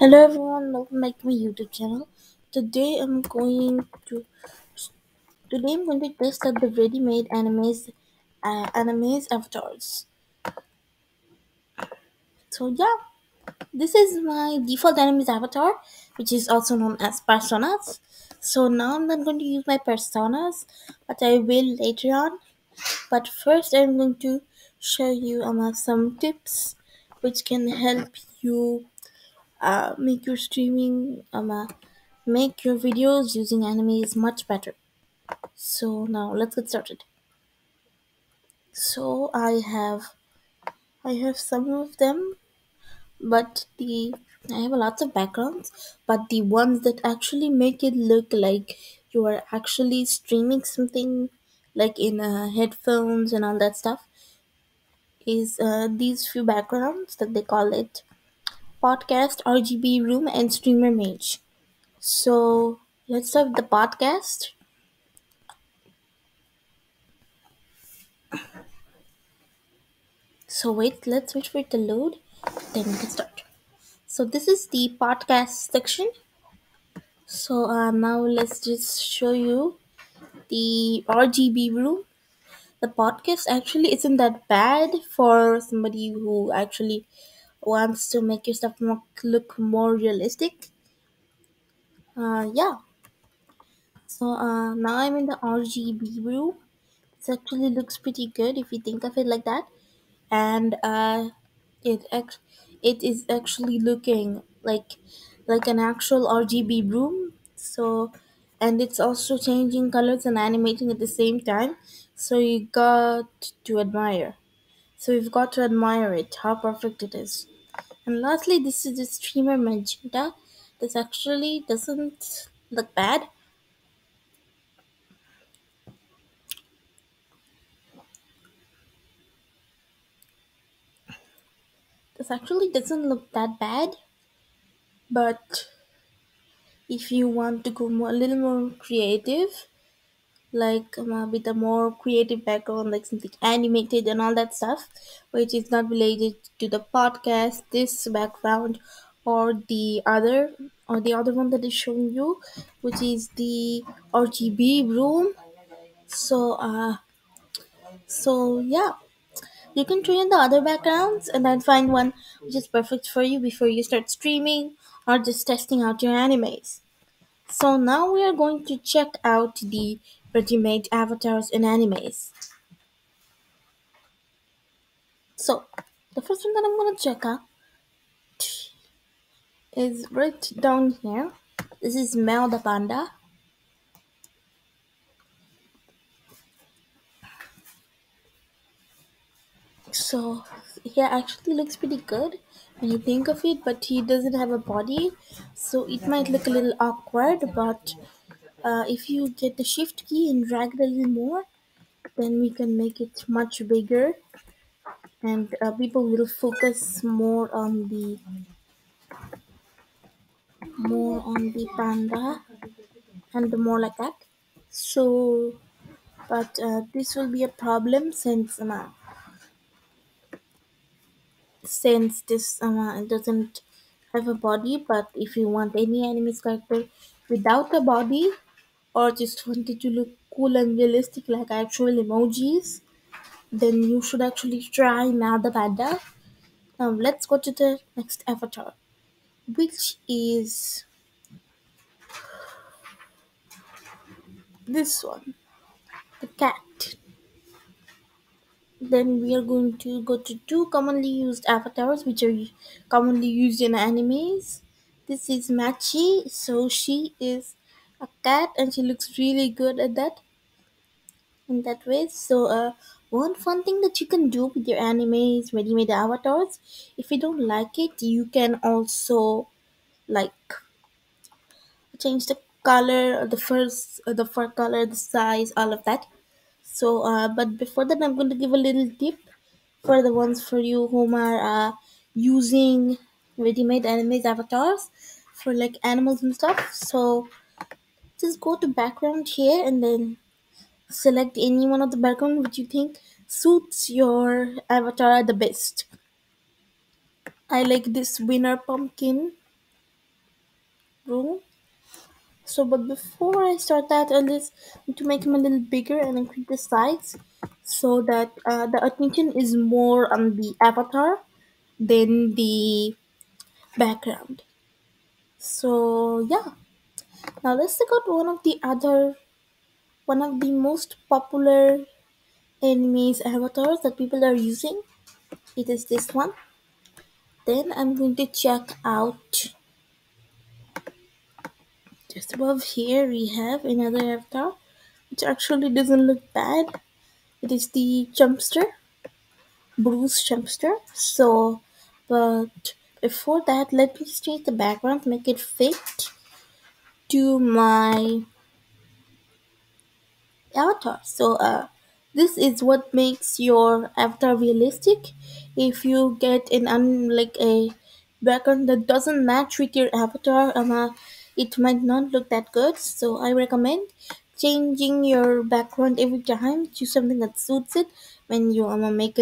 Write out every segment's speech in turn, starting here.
Hello everyone, welcome back to my YouTube channel. Today I'm going to today I'm going to test out the ready-made Animaze uh, Animaze avatars. So yeah, this is my default Animaze avatar, which is also known as personas. So now I'm not going to use my personas, but I will later on. But first I'm going to show you um, some tips which can help you uh, make your streaming um, uh, make your videos using Animaze much better. So now let's get started. So I have I have some of them, but the I have a lots of backgrounds, but the ones that actually make it look like you are actually streaming something like in uh, headphones and all that stuff is uh, these few backgrounds that they call it podcast RGB room and streamer mage. So let's start with the podcast. So wait, let's wait for it to load. Then we can start. So this is the podcast section. So uh, now let's just show you the RGB room. The podcast actually isn't that bad for somebody who actually wants to make your stuff more, look more realistic. Uh, yeah. So uh, now I'm in the RGB room. It actually looks pretty good if you think of it like that. and uh, it it is actually looking like like an actual RGB room. So, and it's also changing colors and animating at the same time. So you got to admire. So you've got to admire it, how perfect it is. And lastly, this is the streamer magenta. This actually doesn't look bad. This actually doesn't look that bad. But if you want to go more, a little more creative, like um, uh, with a more creative background, like something animated and all that stuff, which is not related to the podcast, this background, or the other, or the other one that is showing you, which is the RGB room. So, uh, so yeah, you can try the other backgrounds and then find one which is perfect for you before you start streaming or just testing out your Animaze. So now we are going to check out the ready-made avatars in Animaze. So the first one that I'm gonna check out is right down here. This is Mel the panda. So he actually looks pretty good when you think of it, but he doesn't have a body, so it might look a little awkward. But uh, if you get the shift key and drag it a little more, then we can make it much bigger. And uh, people will focus more on the more on the panda and the more like that so but uh, this will be a problem since um, since this um, doesn't have a body but if you want any Animaze character without a body or just want it to look cool and realistic like actual emojis. Then you should actually try now the panda now let's go to the next avatar which is this one the cat. Then we are going to go to two commonly used avatars which are commonly used in Animaze. This is Machi, so she is a cat and she looks really good at that in that way. So uh one fun thing that you can do with your Animaze ready-made avatars, if you don't like it, you can also like change the color, the first, the fur color, the size, all of that. So, uh, but before that, I'm going to give a little tip for the ones for you who are uh, using ready-made Animaze avatars for like animals and stuff. So just go to background here and then select any one of the background which you think suits your avatar the best. I like this winner pumpkin room. So, but before I start that, I'll just need to make him a little bigger and increase the size so that uh, the attention is more on the avatar than the background. So, yeah. Now let's check out one of the other, one of the most popular Animaze avatars that people are using. It is this one. Then I'm going to check out just above here we have another avatar which actually doesn't look bad. It is the Jumpster, Bruce Jumpster. So, but before that, let me change the background, make it fit to my avatar. So, uh, this is what makes your avatar realistic. If you get an un like a background that doesn't match with your avatar, um, uh, it might not look that good. So, I recommend changing your background every time to something that suits it when you um, make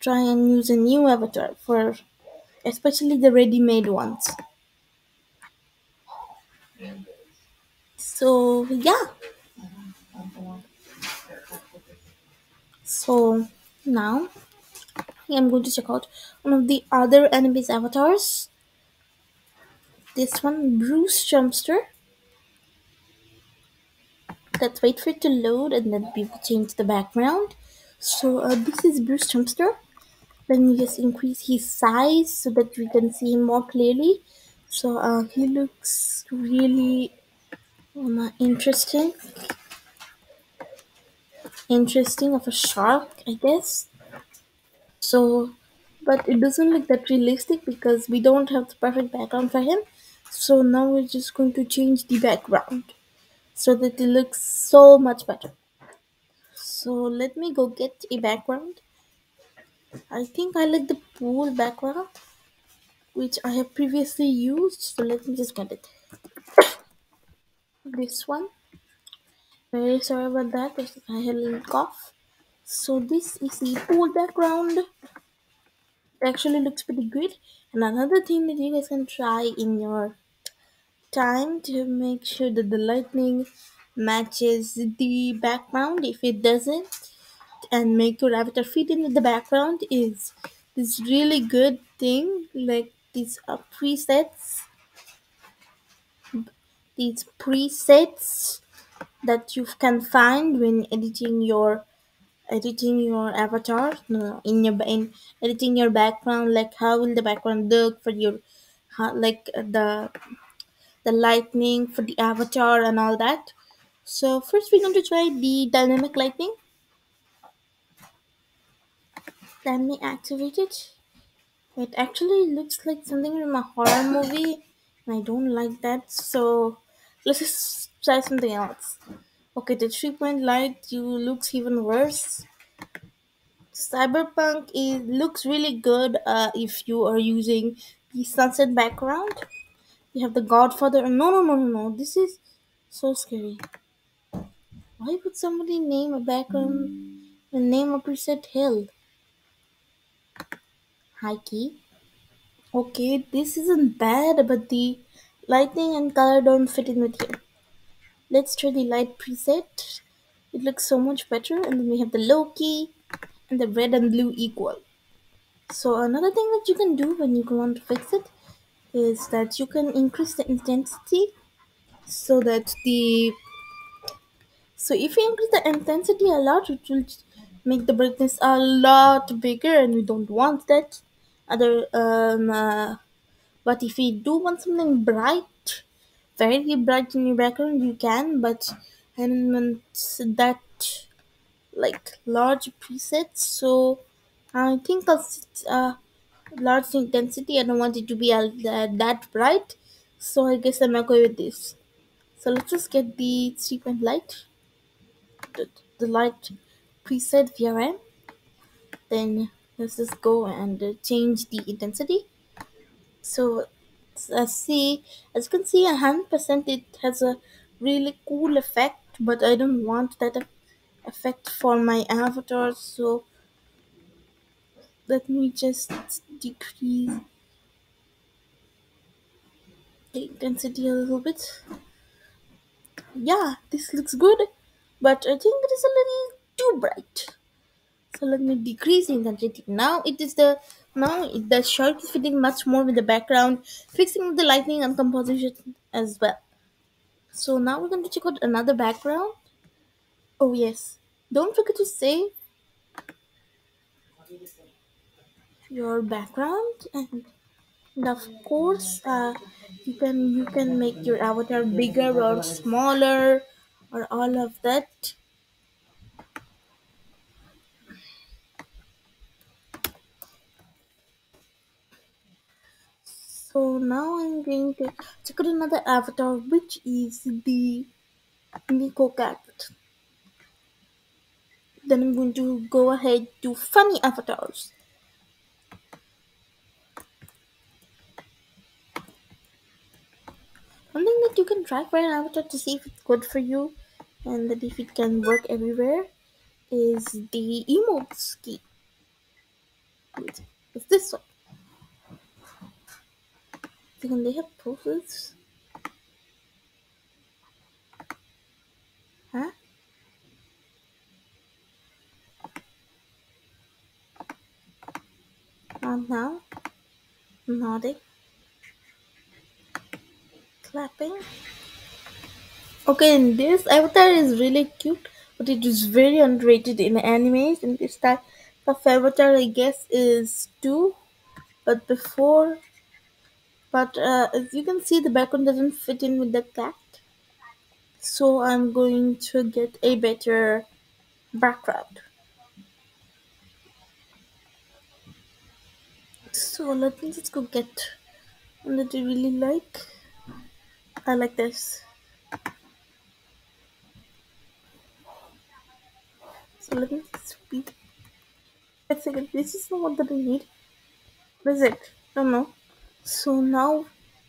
try and use a new avatar for especially the ready-made ones. So yeah, so now I'm going to check out one of the other Animaze avatars. This one, Bruce Jumpster. Let's wait for it to load and then we will change the background. So uh, this is Bruce Jumpster. Let me just increase his size so that we can see him more clearly. So uh, he looks really um, interesting. Interesting of a shark, I guess. So, but it doesn't look that realistic because we don't have the perfect background for him. So now we're just going to change the background so that it looks so much better. So let me go get a background. I think I like the pool background which I have previously used. So let me just get it. This one. Very sorry about that. I had a little cough. So this is the pool background. It actually looks pretty good. And another thing that you guys can try in your time to make sure that the lightning matches the background. If it doesn't, and make your avatar fit in the background is this really good thing like these uh, presets. These presets that you can find when editing your editing your avatar no, in your in editing your background like how will the background look for your how, like uh, the the lightning for the avatar and all that. So first we're going to try the dynamic lighting let me activate it it actually looks like something from a horror movie and i don't like that so let's just try something else. Okay the three point light you looks even worse. Cyberpunk is looks really good uh, if you are using the sunset background. You have the godfather no no no no no this is so scary. Why would somebody name a background and name a preset hell hi key okay this isn't bad but the lighting and color don't fit in with here let's try the light preset. It looks so much better and then we have the low key and the red and blue equal. So another thing that you can do when you want to fix it is that you can increase the intensity so that the so if you increase the intensity a lot it will make the brightness a lot bigger and we don't want that other um uh, but if you do want something bright very bright in your background you can but i don't want that like large presets so i think of uh, large intensity i don't want it to be uh, that bright so i guess i'm okay with this. So let's just get the three light the, the light preset vrm then let's just go and uh, change the intensity so as see as you can see 100% it has a really cool effect but i don't want that effect for my avatar so let me just decrease the intensity a little bit. Yeah, this looks good, but I think it is a little too bright. So let me decrease the intensity. Now it is the now it- the shark is fitting much more with the background, fixing the lighting and composition as well. So now we're going to check out another background. Oh yes, don't forget to save your background and, and of course uh, you can you can make your avatar bigger or smaller or all of that. So now I'm going to check out another avatar which is the Nico cat. Then I'm going to go ahead to funny avatars. One thing that you can try for an avatar to see if it's good for you and that if it can work everywhere is the emotes key. It's this one. Can they have poses? Huh? And now, nodding, clapping. Okay, and this avatar is really cute, but it is very underrated in Animaze. And this type of avatar, I guess, is two. But before, but uh, as you can see, the background doesn't fit in with the cat. So I'm going to get a better background. So let me just go get one that I really like. I like this. So let me. Wait a second, this is the one that I need. What is it? I don't know. So now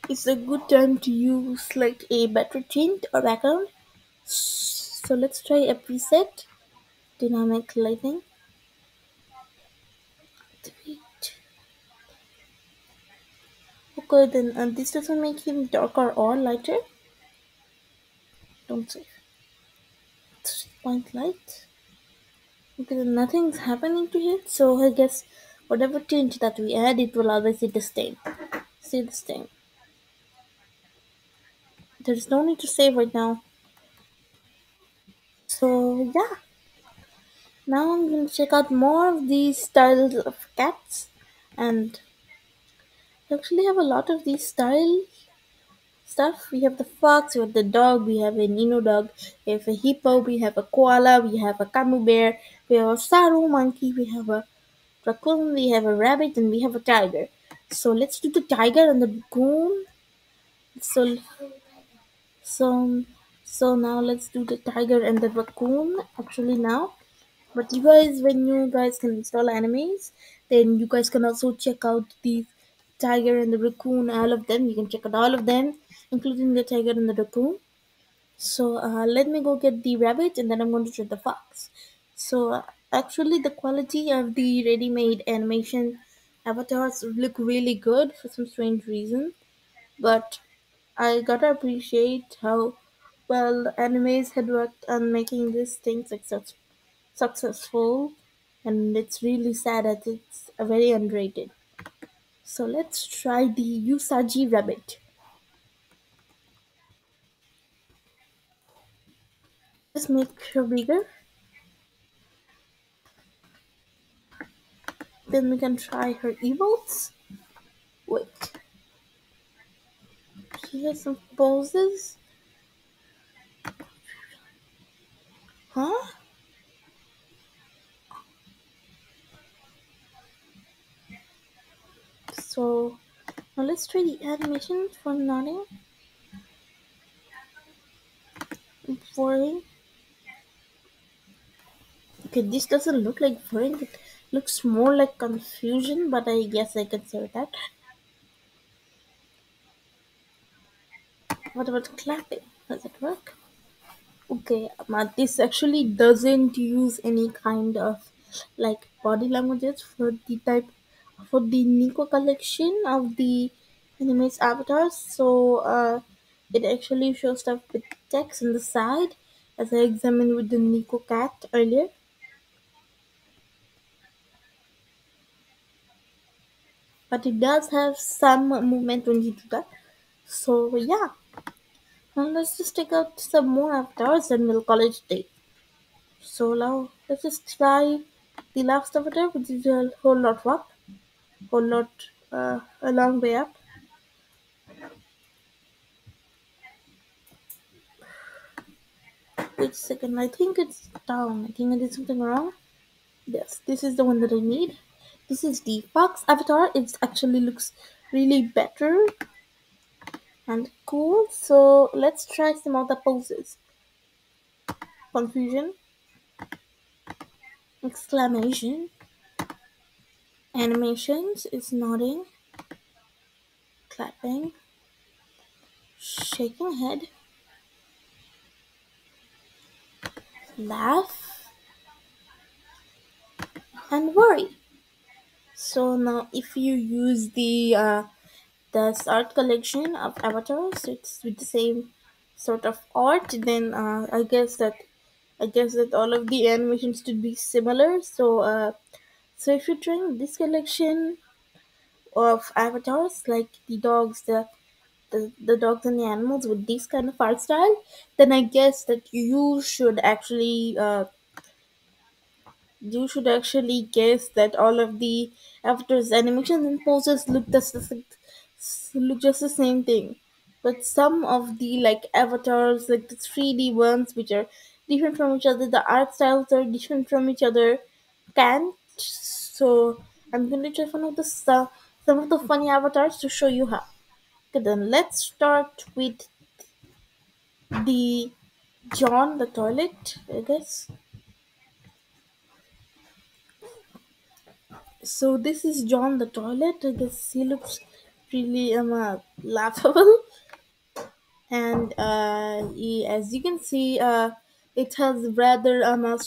is a good time to use like a better tint or background. So let's try a preset. Dynamic lighting. Okay, then and this doesn't make him darker or lighter. Don't save. Point light. Okay, then nothing's happening to it, so I guess whatever tint that we add, it will always see the same. See the same. There's no need to save right now. So yeah. Now I'm to check out more of these styles of cats and we actually have a lot of these style stuff. We have the fox, we have the dog, we have a Nino dog, we have a hippo, we have a koala, we have a camu bear, we have a saru monkey, we have a raccoon, we have a rabbit, and we have a tiger. So let's do the tiger and the raccoon. So so so now let's do the tiger and the raccoon actually now. But you guys, when you guys can install Animaze, then you guys can also check out the tiger and the raccoon, all of them. You can check out all of them, including the tiger and the raccoon. So uh, let me go get the rabbit, and then I'm going to try the fox. So uh, actually, the quality of the ready-made animation avatars look really good for some strange reason, but I gotta appreciate how well the Animaze had worked on making this thing success- successful, and it's really sad that it's uh, very underrated. So let's try the Usagi rabbit. Just make her bigger. Then we can try her emotes. Wait, she has some poses. Huh? So now let's try the animation for nodding. Whirling. Okay, this doesn't look like whirling. Looks more like confusion, but I guess I can say that. What about clapping? Does it work? Okay, um, this actually doesn't use any kind of like body languages for the type for the Nico collection of the Animaze avatars. So uh, it actually shows stuff with text on the side, as I examined with the Nico cat earlier. But it does have some movement when you do that. So yeah, now let's just take out some more avatars and we'll call it day. So now let's just try the last avatar, which is a whole lot up, whole lot uh, a long way up. Wait a second, I think it's down. I think I did something wrong. Yes, this is the one that I need. This is the Fox avatar. It actually looks really better and cool. So let's try some other poses. Confusion. Exclamation. Animations is nodding. Clapping. Shaking head. Laugh. And worry. So now if you use the uh, the art collection of avatars, it's with the same sort of art, then uh, I guess that I guess that all of the animations should be similar. So uh, so if you're trying this collection of avatars, like the dogs, the the, the dogs and the animals with this kind of art style, then I guess that you should actually uh, you should actually guess that all of the avatars animations and poses look just the, look just the same thing. But some of the like avatars, like the 3D ones, which are different from each other, the art styles are different from each other, can't. So I'm going to try one of the uh, some of the funny avatars to show you how. Okay, then let's start with the John the toilet, I guess. So this is John the toilet. I guess he looks really um, uh, laughable, and uh, he, as you can see, uh, it has rather um, uh,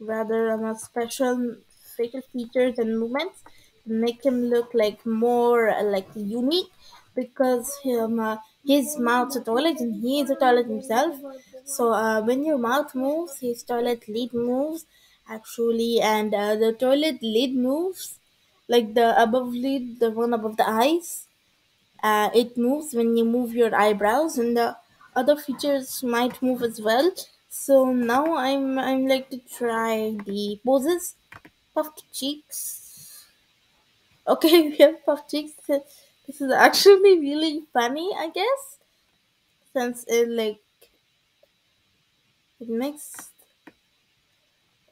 rather um, uh, special facial features and movements make him look like more uh, like unique because him uh, his mouth's a toilet and he is a toilet himself. So uh, when your mouth moves, his toilet lid moves actually, and uh, the toilet lid moves like the above lid, the one above the eyes. Uh, it moves when you move your eyebrows, and the other features might move as well. So now I'm I'm like to try the poses. Puffed cheeks. Okay, we have puffed cheeks. This is actually really funny, I guess, since it like it makes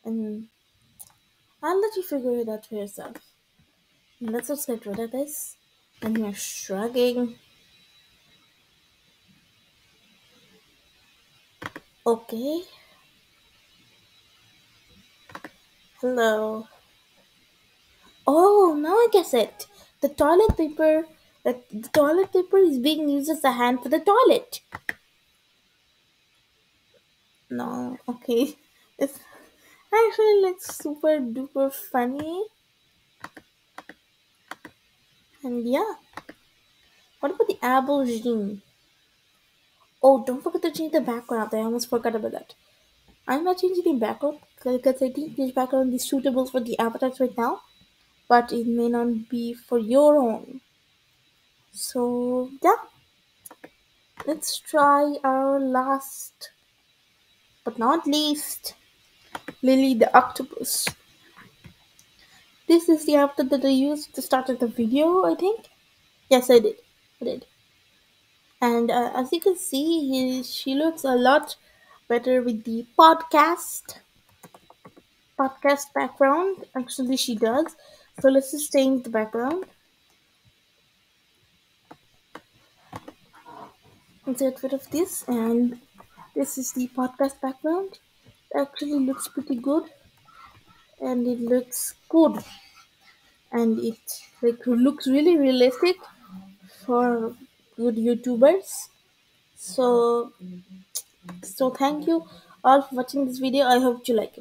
and I'll let you figure it out for yourself. Let's just get rid of this. And you're shrugging. Okay. Hello. Oh, now I guess it. The toilet paper. The, the toilet paper is being used as a hand for the toilet. No, okay. It's actually like super duper funny. And yeah. What about the aubergine? Oh, don't forget to change the background. I almost forgot about that. I'm not changing the background because I think this background is suitable for the avatars right now, but it may not be for your own. So yeah, let's try our last but not least, Lily the octopus. This is the avatar that I used to start of the video, I think. Yes, I did. I did. And uh, as you can see, he, she looks a lot better with the podcast podcast background. Actually, she does. So let's just change the background. Let's get rid of this, and this is the podcast background. Actually looks pretty good, and it looks good, and it like looks really realistic for good YouTubers. So, so thank you all for watching this video. I hope you like it.